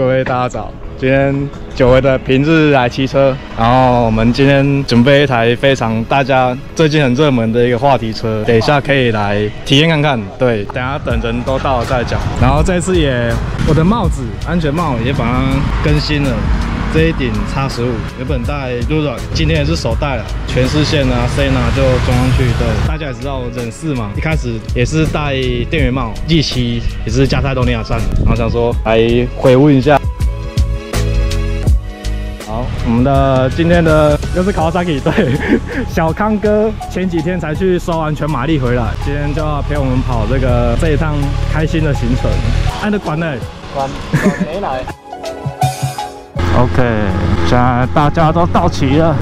各位大家早，今天久违的平日来骑车，然后我们今天准备一台非常大家最近很热门的一个话题车，等一下可以来体验看看。对，等下等人都到了再讲。然后这次也我的帽子安全帽也把它更新了。这一顶叉十五原本戴 Lura，今天也是手戴了，全视线啊 c n a 就装上去。对，大家也知道我忍四嘛，一开始也是戴电源帽日期也是加泰多尼亚站，然后想说来回温一下。好，我们的今天的又是 Kawasaki，对，小康哥前几天才去收完全马力回来，今天就要陪我们跑这个这一趟开心的行程。按的管呢？管没来。OK，现在大家都到齐了。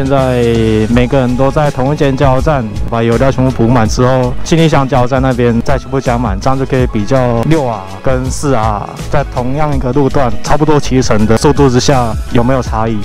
现在每个人都在同一间加油站把油料全部补满之后，行李箱加油站那边再全部加满，这样就可以比较六啊跟四啊在同样一个路段差不多骑乘的速度之下有没有差异。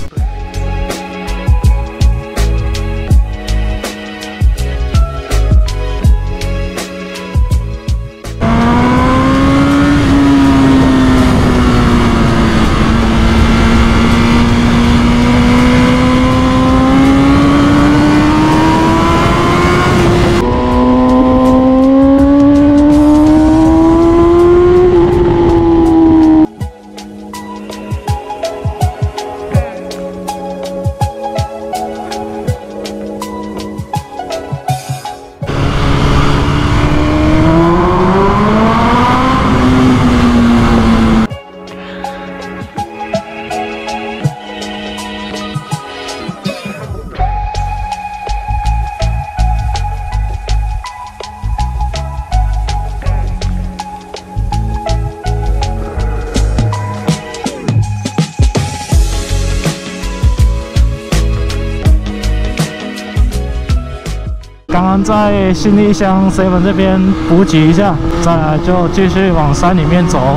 刚刚在行李箱 seven 这边补给一下，再来就继续往山里面走。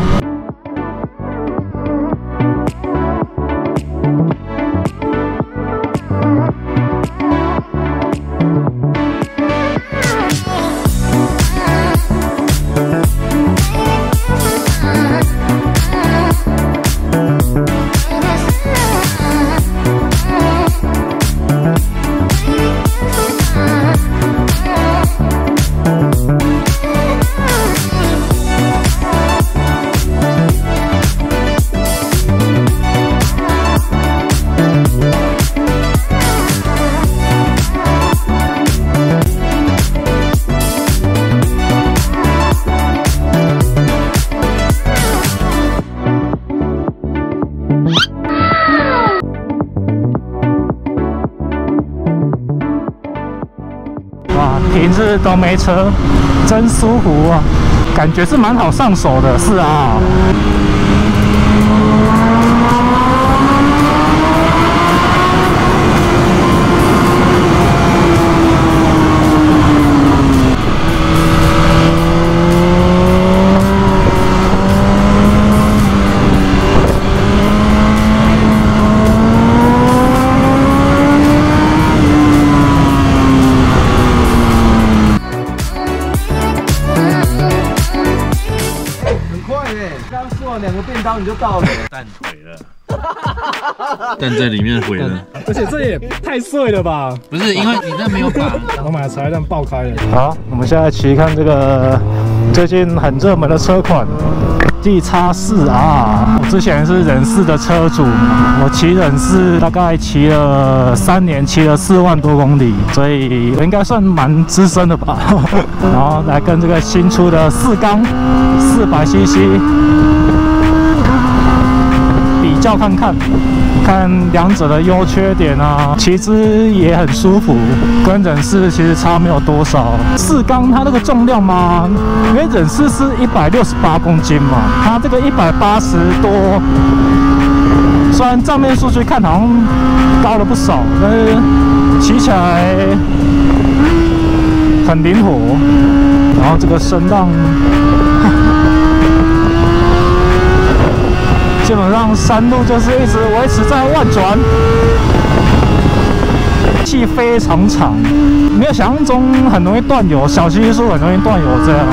平日都没车，真舒服啊！感觉是蛮好上手的，是啊。你就到了，蛋腿了，蛋在里面毁了，而且这也太碎了吧？不是，因为你那没有绑，我买的材料爆开了。好，我们现在骑看这个最近很热门的车款，D 叉四 R。我之前是忍四的车主，我骑忍四大概骑了三年，骑了四万多公里，所以我应该算蛮资深的吧。然后来跟这个新出的四缸四百 CC。叫看看，看两者的优缺点啊，骑姿也很舒服，跟忍式其实差没有多少。四缸它那个重量嘛，因为忍式是一百六十八公斤嘛，它这个一百八十多，虽然账面数据看好像高了不少，但是骑起来很灵活，然后这个声浪。基本上山路就是一直维持在万转，气非常长，没有想象中很容易断油，小七速很容易断油这样。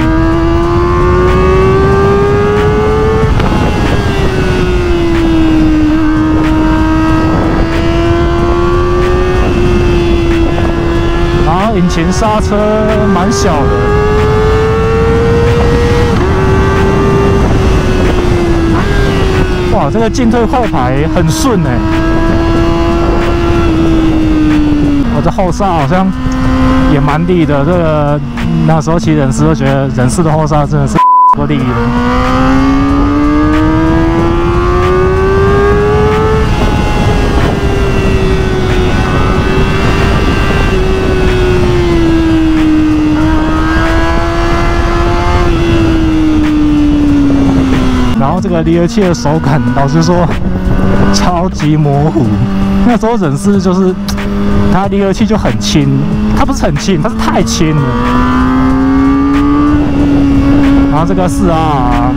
然后引擎刹车蛮小的。哇，这个进退后排很顺哎！我这后刹好像也蛮利的，这个那时候骑人士都觉得人士的后刹真的是不利的。离合器的手感，老实说，超级模糊。那时候忍是就是它离合器就很轻，它不是很轻，它是太轻了。然后这个四 R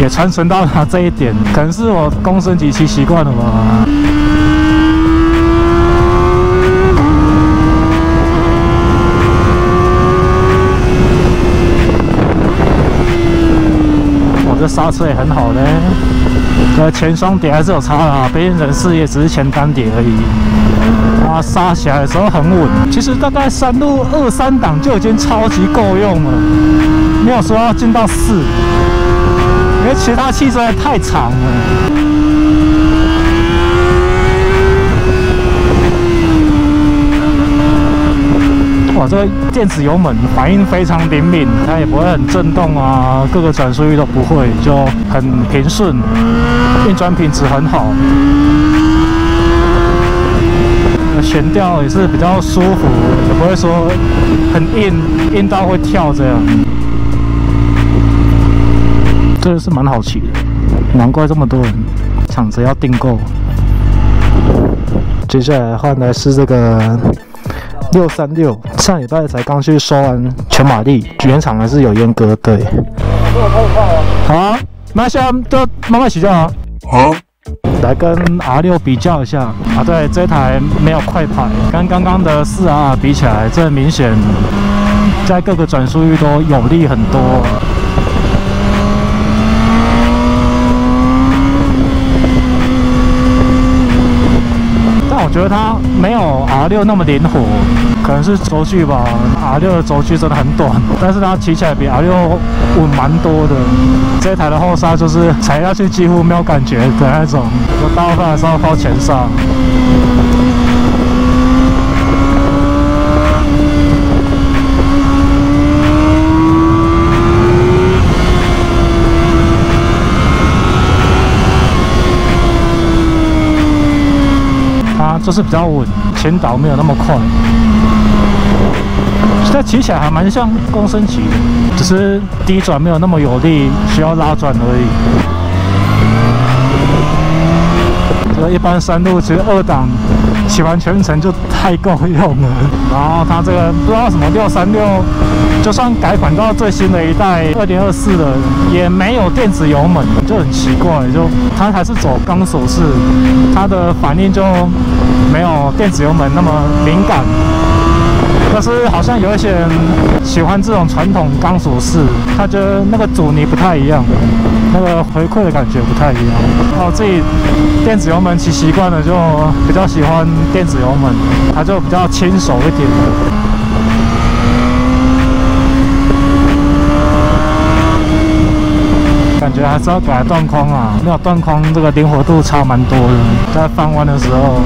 也传承到了这一点，可能是我公升级骑习惯了吧。这刹车也很好嘞，呃前双碟还是有差啊，毕竟人四也只是前单碟而已。它刹起来的时候很稳，其实大概三度二三档就已经超级够用了，没有说要进到四，因为其他汽车太长了。这个电子油门反应非常灵敏，它也不会很震动啊，各个转速域都不会，就很平顺，运转品质很好，悬吊也是比较舒服，也不会说很硬，硬到会跳这样，真的是蛮好骑的，难怪这么多人抢着要订购。接下来换来是这个。六三六，上礼拜才刚去收完全马力，原厂还是有阉割，对。好啊，那现在就慢慢洗就好。好，来跟 R 六比较一下啊，对，这台没有快排，跟刚刚的四 R 比起来，这明显在各个转速域都有利很多。我觉得它没有 R 六那么灵活，可能是轴距吧。R 六的轴距真的很短，但是它骑起来比 R 六稳蛮多的。这台的后刹就是踩下去几乎没有感觉的那种，我大部分还是要靠前刹。就是比较稳，前导没有那么快，它骑起来还蛮像公升骑的，只是低转没有那么有力，需要拉转而已。这一般山路其实二档骑完全程就太够用了。然后它这个不知道什么六三六，就算改款到最新的一代二点二四的，也没有电子油门，就很奇怪。就它还是走钢索式，它的反应就。没有电子油门那么敏感，但是好像有一些人喜欢这种传统钢索式，他觉得那个阻尼不太一样，那个回馈的感觉不太一样。我，自己电子油门骑习惯了，就比较喜欢电子油门，它就比较轻手一点。感觉还是要改断框啊，没有断框，这个灵活度差蛮多的，在翻弯的时候。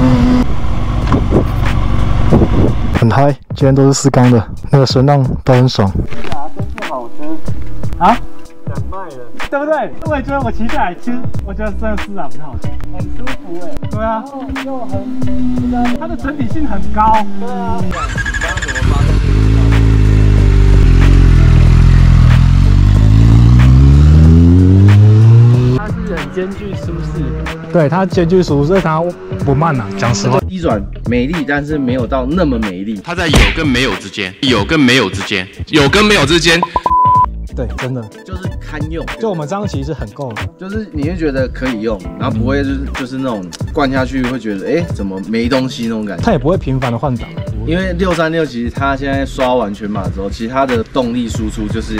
很嗨，今天都是四缸的，那个声浪都很爽。对不对？我也觉得我骑起来，其实我觉得真的是啊，很好骑，很舒服哎。对啊，又很，它的整体性很高。对啊。它是很兼具舒适，对，它兼具舒适，它不慢呐、讲实话。低转美丽，但是没有到那么美丽。它在有跟没有之间，有跟没有之间，有跟没有之间。对，真的，就是堪用，就我们这样骑是很够的。就是你会觉得可以用，然后不会就是就是那种灌下去会觉得哎、怎么没东西那种感觉。它也不会频繁的换挡。因为六三六其实它现在刷完全马之后，其实它的动力输出就是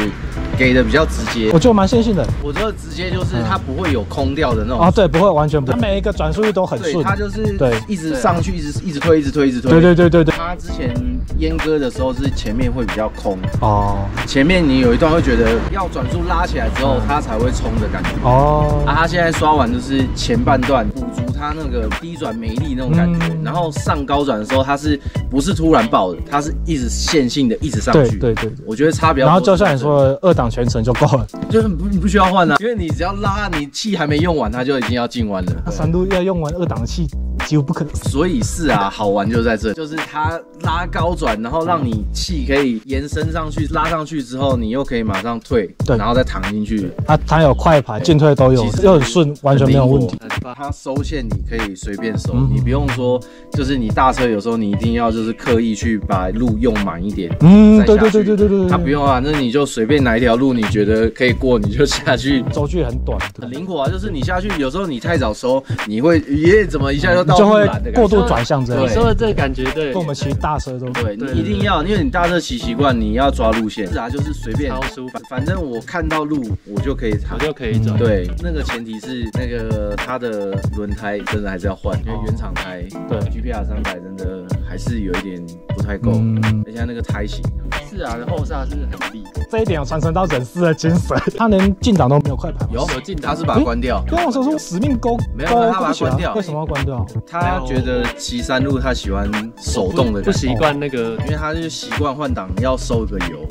给的比较直接我。觉得蛮线性的。我觉得直接就是它不会有空掉的那种。啊，对，不会完全不，它每一个转速率都很对，顺。它就是对一直上去，一直一直推，一直推，一直推。对对对对对。它之前阉割的时候是前面会比较空，哦前面你有一段会觉得要转速拉起来之后，它才会冲的感觉。哦啊，它现在刷完就是前半段补足它那个低转没力那种感觉，嗯然后上高转的时候，它是不是突然爆的？它是一直线性的一直上去。对对对对。我觉得差别。然后就像你，说的，二档全程就够了。就是不你不需要换啊，因为你只要拉，你气还没用完，它就已经要进弯了。那三度要用完二档的气，几乎不可能。所以是啊，好玩就在这，就是它拉高转，然后让你气可以延伸上去，拉上去之后，你又可以马上退，对然后再躺进去。它它有快排、进退都有其，实又很顺，完全没有问题。很棒。它收线你可以随便收，嗯你不用说，就是你大车有时候你一定要就是刻意去把路用满一点。嗯，对对对对对对对。它不用啊，那你就随便哪一条路你觉得可以过，你就下去。轴距很短，很灵活啊，就是你下去，有时候你太早收，你会耶，怎么一下就到就会过度转向这对。样。你说的这个感觉对，跟我们骑大车都对对你一定要，因为你大车骑习惯，你要抓路线，是啊，就是随便。超舒服。反反正我看到路我就可以我。就可以走。对，那个前提是那个它的轮胎真的还是要换，因为原厂胎对。GPR 三百真的还是有一点不太够，嗯，而且那个胎型是啊，后刹是很利，这一点有传承到忍士的精神，他连进档都没有快排。有？有进档他是把它关掉，跟我说说使命勾没有勾他把它关掉。为什么要关掉？他觉得骑山路他喜欢手动的不习惯那个，因为他就习惯换挡要收个油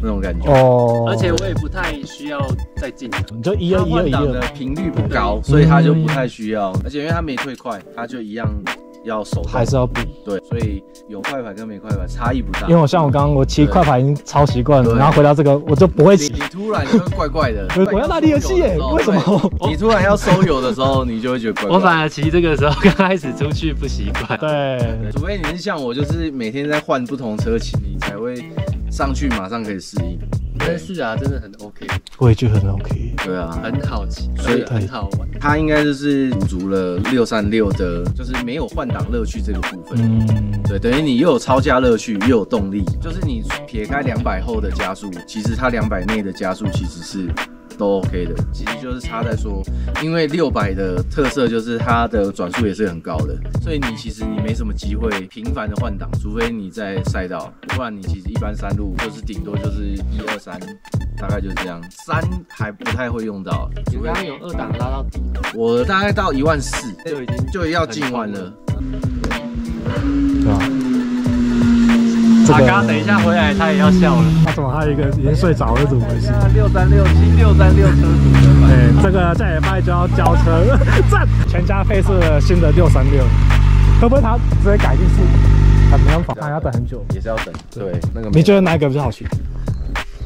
那种感觉。哦，而且我也不太需要再进档。你就一他二一二。一换挡的二，频率不高，所以他就不太需要，而且因为他没退快，他就一样要手还是要补。对，所以有快排跟没快排差异不大因为。我像我刚刚我骑快排已经超习惯了，然后回到这个我就不会骑你你。突然就会怪怪的我 我要拿离合器耶 为什么？你突然要收油的时候，你就会觉得怪怪。我反而骑这个时候刚开始出去不习惯。对，对除非你是像我，就是每天在换不同车骑，你才会上去马上可以适应。但是啊，真的很 OK，我也觉得很 OK。对啊，很好骑，所以很好玩。它应该就是补足了六三六的，就是没有换挡乐趣这个部分。嗯，对，等于你又有超加乐趣，又有动力。就是你撇开两百后的加速，其实它两百内的加速其实是都 OK 的。其实就是差在说，因为六百的特色就是它的转速也是很高的，所以你其实你没什么机会频繁的换挡，除非你在赛道，不然你其实一般山路就是顶多就是一二三，大概就是这样。三还不太会用到，除非你刚刚有二档拉到底，我大概到一万四就已经就要进弯了。这阿刚等一下回来他也要笑了。他怎么还有一个已经睡着了？怎么回事？六三六七六三六车主的对，这个下礼拜就要交车，赞！全家配饰了新的六三六，会不会他直接改进是？很没办法，他要等很久。也是要等。对，那个你觉得哪一个比较好骑？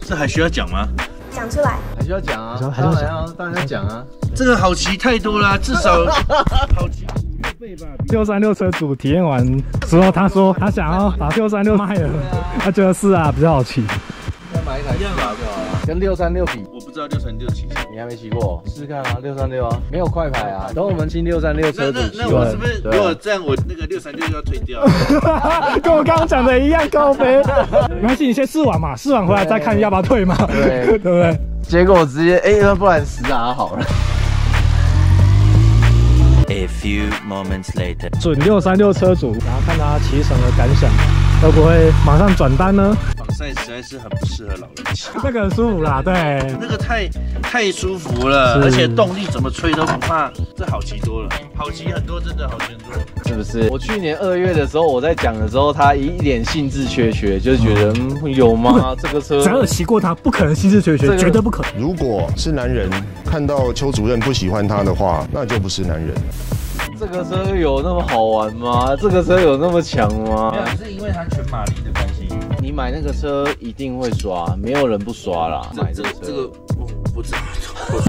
这还需要讲吗？讲出来。还需要讲啊？还需要讲当然要当然要讲啊。这个好骑太多了，至少 好骑六三六车主体验完之后，他说他想要把六三六卖了，他觉得是啊，比较好骑。再买一台一样吧就好了。跟六三六比，我不知道六三六骑什么。你还没骑过，试试看啊。六三六啊，没有快牌啊。等我们新六三六那车主那骑完那我是不是如果这样，我那个六三六就要退掉？跟我刚刚讲的一样高飞。没关系，你先试完嘛，试完回来再看要不要退嘛，对 对不对？结果直接哎，那不然十拿好了。A few moments later. 准六三六车主，然后看他骑乘的感想，会不会马上转单呢？防晒实在是很不适合老人骑，那个很舒服啦，对。那个太太舒服了，而且动力怎么吹都不怕，这好骑多了，好骑很多，真的好骑很多。是不是？我去年二月的时候，我在讲的时候，他一脸兴致缺缺，就是觉得、嗯、有吗？这个车只要有骑过它，不可能兴致缺缺，这个绝对不可能。如果是男人看到邱主任不喜欢他的话，那就不是男人。这个车有那么好玩吗？这个车有那么强吗没？有，是因为它全马力的关系。你买那个车一定会刷，没有人不刷啦。买这这个车，这个不不知道。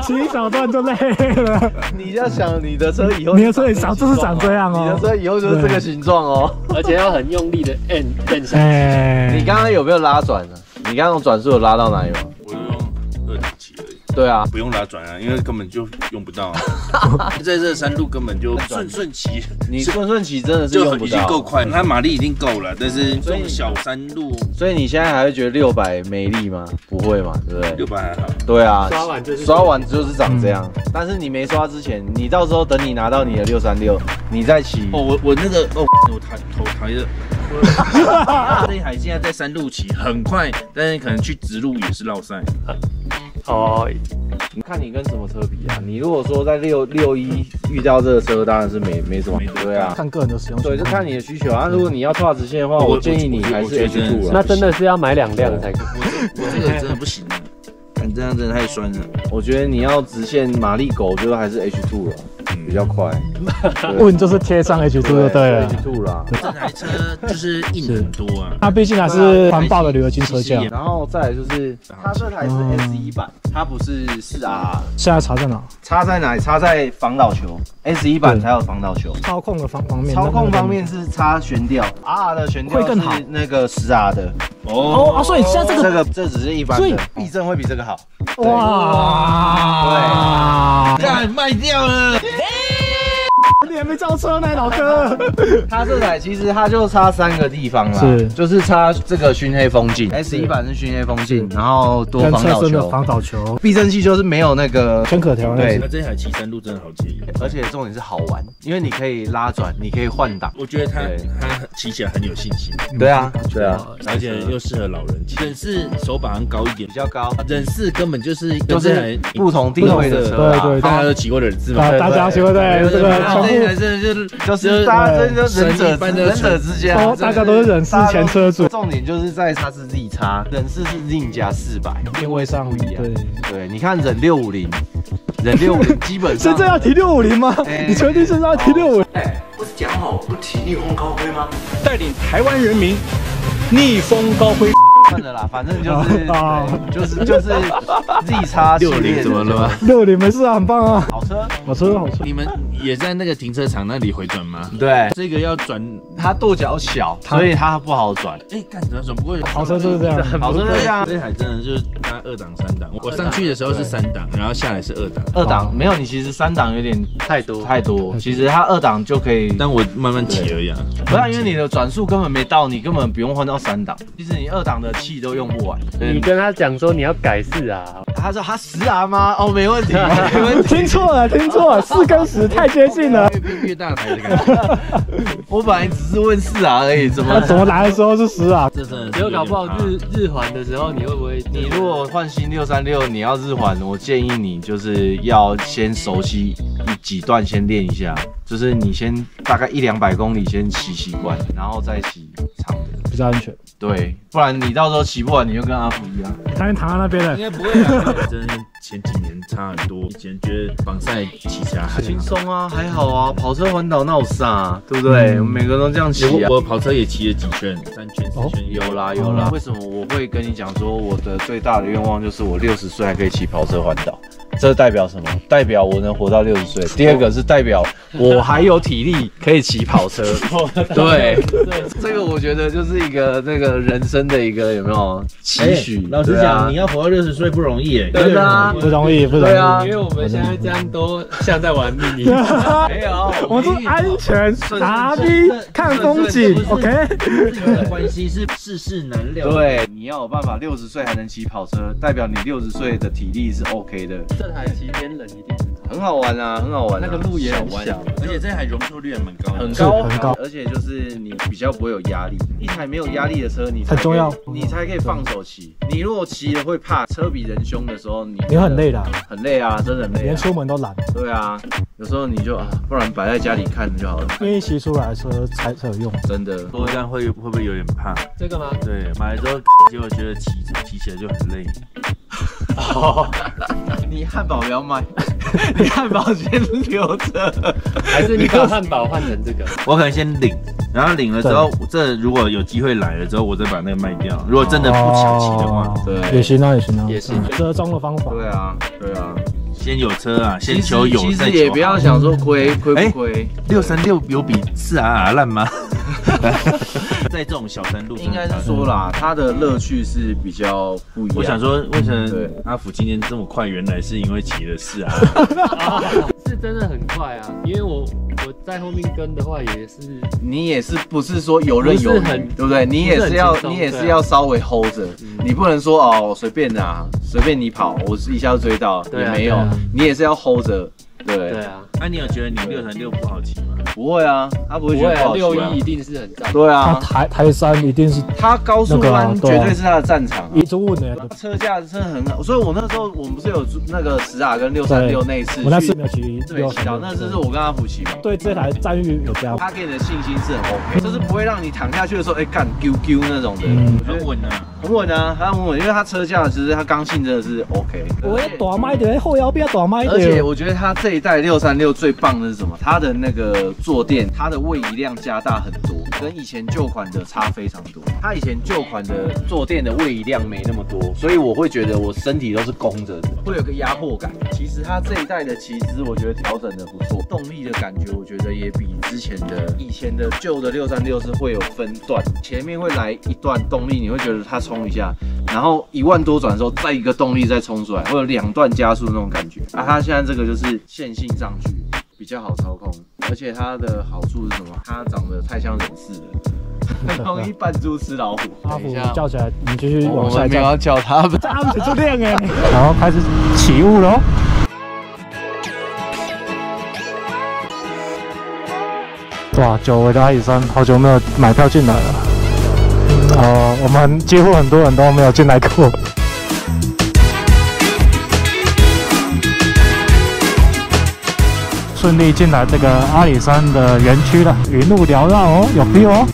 骑一小段就累了。你要想你的车以后，你的车也长就是长这样哦你的车以后就是这个形状哦。而且要很用力的摁摁下去。哎，你刚刚有没有拉转呢？你刚刚转速有拉到哪里吗？对啊，不用拉转啊，因为根本就用不到、啊。在这山路根本就顺顺骑，你顺顺骑真的是就已经够。快，它马力已经够了，但是这种小山路所以你现在还会觉得六百没力吗？不会嘛，对不对？六百还好。对啊，刷完就是刷完就是长这样。但是你没刷之前，你到时候等你拿到你的六三六，你再骑。哦，我我那个哦，我抬头抬的。这一 台现在在山路骑很快，但是可能去直路也是绕赛。哦，你看你跟什么车比啊？你如果说在六六一遇到这个车，当然是没没什么没对啊。看个人的使用对，就看你的需求啊。如果你要跨直线的话，我我建议你还是我觉得 H two 那啊。真的是要买两辆才可以。我这个真的不行啊，看这样真的太酸了。我觉得你要直线马力狗，就还是 H two 了，比较快。问就是贴上 H 2就对了。H two 啦。这台车就是硬很多啊。它毕竟还是环保的铝合金车架。然后再来就是，它这台是 S 一版，它不是四 R。现在插在哪？插在哪里？插在防倒球，S 一版才有防倒球。操控的方方面。操控方面是插悬吊，R 的悬吊会更好是那个十 R 的。哦啊，所以现在这个这个这只是一般所以的，避震会比这个好。哇，干卖掉了，你还没造车呢，老哥。它这台其实它就差三个地方啦，是。就是差这个熏黑风镜，S 一版是熏黑风镜，然后多防倒球，车身的防倒球，避震器就是没有那个全可调那对。种。那这台骑山路真的好介意。而且重点是好玩，因为你可以拉转，你可以换挡。我觉得它对。它骑起来很有信心，对啊，对啊，而且又适合老人骑。忍四手把上高一点。比，较高，忍四根本就是就是不同定位的车啦。对对大家都骑过忍四嘛。啊，大家喜欢对这个然后真的就是就是大家这就忍者般忍者之间大家都是忍四前车主，重点就是在它是 Z 叉，忍四是 Z 加四百，定位上不一样。对。对，你看忍六五零，忍六五零基本上现在要提六五零吗？哎你确定现在要提六五？不是讲好不提逆风高飞吗？带领台湾人民逆风高飞。算了啦，反正就是 啊就是就是 Z 叉六零怎么了吗？六零没事啊，很棒啊，好车，好车好车。你们也在那个停车场那里回转吗？对，这个要转，它跺脚小，所以它不好转。哎，干怎么转不过？好车就是这样，好车就这样，这台真的就是它二档三档，我上去的时候是三档，然后下来是二档，二档没有，你其实三档有点太多太多，其实它二档就可以。但我慢慢骑而已啊。不要，因为你的转速根本没到，你根本不用换到三档。其实你二档的气都用不完。你跟他讲说你要改四啊，他说他十啊吗？哦，没问题，没问题。听错了，听错了，四跟十太接近了。越变越大台的感觉，我本来只是问四啊而已，怎么？怎么来的时候是十啊？这真的是结果搞不好日日环的时候，你会不会？你如果换新六三六，你要日环，我建议你就是要先熟悉几段，先练一下，就是你先大概一两百公里先骑习惯，然后再骑长的。比较安全。对，不然你到时候骑不完，你就跟阿福一样。他先躺在那边了怕应，该不会啊。真的前几年差很多，以前觉得防晒骑起来很轻松啊，还好啊，跑车环岛那有啥，对不对？我们每个人都这样骑啊。我我跑车也骑了几圈，三圈四圈有啦有啦，为什么我会跟你讲说我的最大的愿望就是我六十岁还可以骑跑车环岛？这代表什么？代表我能活到六十岁。第二个是代表我还有体力可以骑跑车。对，这个我觉得就是一个那个人生的一个有没有期许？哎老实讲，你要活到六十岁不容易耶。真的啊，不容易，不容易。对啊因为我们现在这样都像在玩秘密。没有，我们是安全傻逼看风景，OK？这个关系是世事难料。对，你要有办法六十岁还能骑跑车，代表你六十岁的体力是 OK 的，这台骑天冷一定很好。很好玩啊，很好玩啊、那个路也很弯小，而且这台容错率还蛮高的，很高很高而且就是你比较不会有压力。一台没有压力的车，你才很重要你才可以放手骑。你如果骑了会怕，车比人凶的时候，你你会很累的，很累啊，真的很累、连啊。出门都懒。对啊，有时候你就啊，不然摆在家里看就好了。愿意骑出来的车才才有用。真的，说这样会会不会有点怕？这个吗？对，买了之后结果觉得骑骑起来就很累。你汉堡不要卖，你汉堡先留着。还是你把汉堡换成这个？我可能先领，然后领了之后，这如果有机会来了之后，我再把那个卖掉。如果真的不抢齐的话，对，也行啊，也行啊，也行折中的方法。对啊，对啊。先有车啊，先求有，其实也不要想说亏亏不亏，六三六有比四 R 烂吗？在这种小山路，应该是说啦，它的乐趣是比较不一样。我想说，为什对么阿福今天这么快？原来是因为骑了四啊。是真的很快啊，因为我我在后面跟的话也是你也是不是说游刃有余对不对？你也是要你也是要稍微 hold 着，你不能说哦随便啦，随便你跑，我一下就追到，啊也没有啊，你也是要 hold 着，对对啊，那你有觉得你六乘六不好骑吗？不会啊，他不会觉得不好骑六啊一一定是很赞。对他啊，台台山一定是他高速弯绝对是他的战场啊。一直问的。车架真的很好，所以我那时候我们不是有那个十啊跟六三六那一次去，我那次没有骑没有骑到那次是我跟阿福骑嘛，对这台赞誉有加。他给你的信心是很 OK，就是不会让你躺下去的时候，哎干丢丢那种的，嗯我觉得很稳啊。很稳啊，他很稳，因为他车架其实它刚性真的是 OK。我要大麦的，后摇不要大麦的。而且我觉得它这一代六三六最棒的是什么？它的那个坐垫，它的位移量加大很多，跟以前旧款的差非常多。它以前旧款的坐垫的位移量没那么多，所以我会觉得我身体都是弓着的，会有个压迫感。其实它这一代的骑姿，我觉得调整的不错，动力的感觉，我觉得也比之前的以前的旧的六三六是会有分段，前面会来一段动力，你会觉得它冲一下，然后一万多转的时候再一个动力再冲出来，会有两段加速那种感觉。啊，它现在这个就是线性上去，比较好操控，而且它的好处是什么？它长得太像人似的，很 容易扮猪吃老虎。阿虎叫起来，你继续我往下叫。们没有要叫他，这样子就亮哎。然后开始起雾喽。哇，久违的阿里山，好久没有买票进来了。呃，我们几乎很多人都没有进来过。顺利进来这个阿里山的园区了，云雾缭绕哦，有 feel 哦。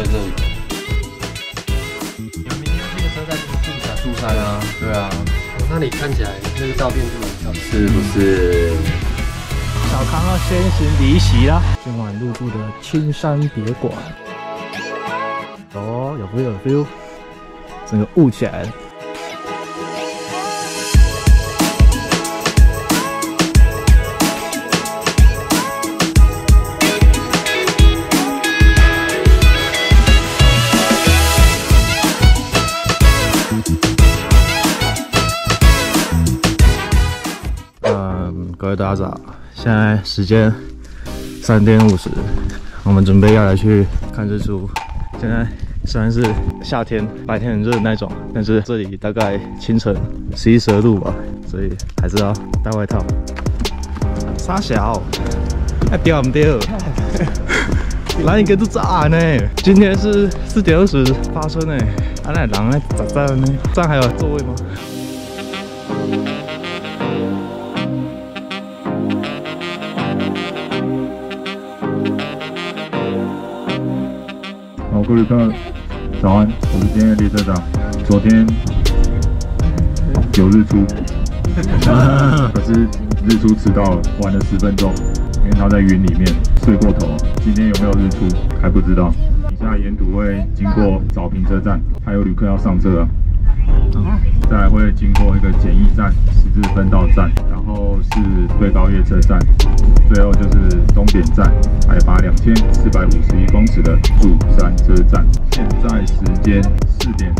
在这里，你们明天这个车站是住山，住山啊，对啊，那里看起来那个照片就很漂亮的。是不是？小康要先行离席啦。今晚入住的青山别馆，哦，有 feel 有 feel，整个雾起来了。大家早，现在时间三点五十，我们准备要来去看日出。现在虽然是夏天，白天很热的那种，但是这里大概清晨十一十二度吧，所以还是要带外套。傻小，还掉不掉？来一个都炸呢！今天是四点二十发生呢，啊那人呢咋炸呢？这样还有座位吗？好，各位客，早安，我是今天的列车长。昨天有日出，可是日出迟到了，晚了十分钟，因为他在云里面睡过头。今天有没有日出还不知道。以下沿途会经过早平车站，还有旅客要上车啊。再来会经过一个简易站、十字分道站，是最高月车站，最后就是终点站，海拔两千四百五十一公尺的主山车站。现在时间四点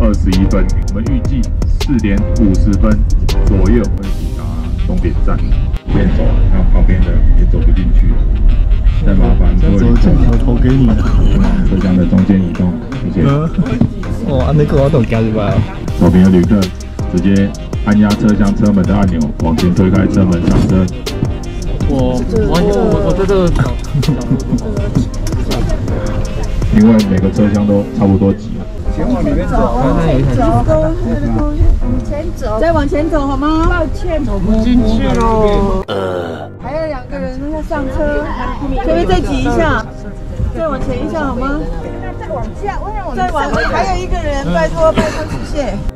二十一分，我们预计四点五十分左右会抵达终点站。一边走，然后旁边的也走不进去，再麻烦各位旅客我投给你了。往车厢的中间移动，谢谢。哇，那个我懂加入吧。左边的旅客直接按压车厢车门的按钮，往前推开车门上车。我我我我这个因为每个车厢都差不多挤，前往里面走，往前走，往前走，再往前走好吗？抱歉，走不进去喽。呃，还有两个人要上车，可不可以再挤一下？再往前一下好吗？再往下，再往下，还有一个人，拜托拜托，谢谢。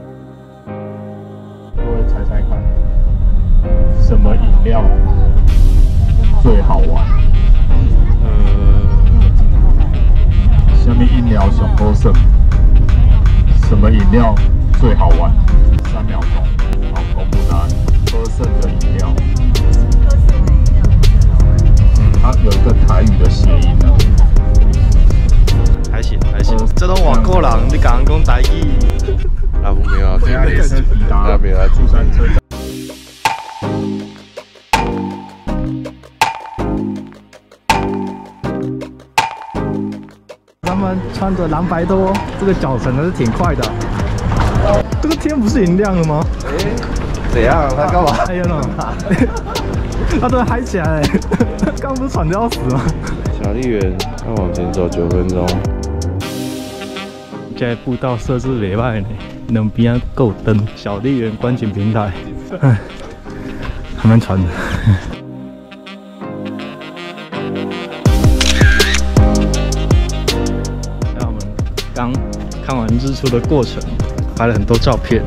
猜猜看，什么饮料最好玩？下面饮料小喝剩，什么饮料最好玩？三秒钟，好，公布答案。喝剩的饮料，它有一个台语的谐音呢。还行还行，这都外国人，你刚刚讲台语。那不没有啊，现在列车抵达那边啊，竹山车站。他们穿着蓝白多，这个脚程还是挺快的。这个天不是已经亮了吗？怎样？他干嘛？哎呀呢，他都嗨起来了，刚不是喘的要死吗？小丽园要往前走九分钟。在步道设置袂歹呢，两边啊够灯，小丽园观景平台，唉，还蛮长的。那我们刚看完日出的过程，拍了很多照片，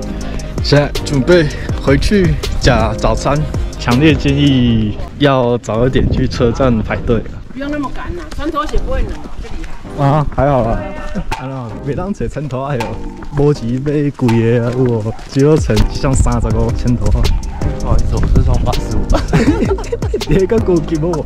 现在准备回去加早餐。强烈建议要早一点去车站排队。不用那么赶呐，穿拖鞋不会冷，这厉害。啊，还好啦。还好，每当坐枕头哎哟，无钱买贵的啊，有无？只有成像三十五千多啊。不好意思，我是从八十五。你个高级无？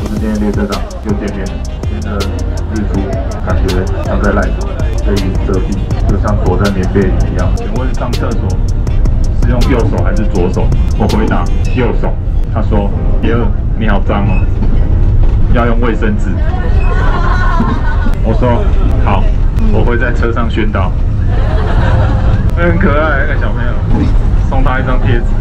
我们今天列车长又见面了，今天的日出感觉像在赖床，被云遮蔽，就像躲在棉被里一样。请问上厕所是用右手还是左手？我回答右手。他说：耶，你好脏哦，要用卫生纸。我说好，我会在车上宣导。很可爱那个小朋友，送他一张贴纸。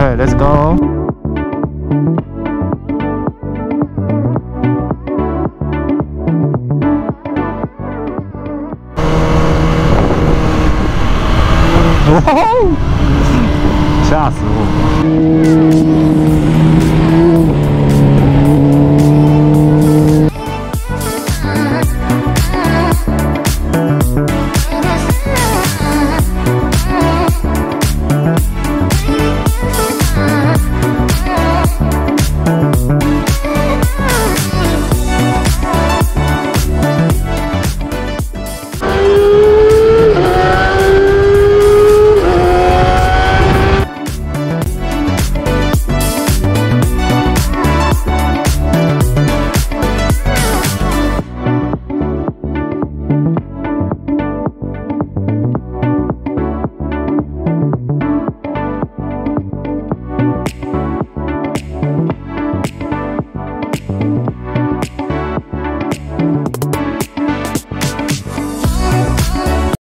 Okay, let's go.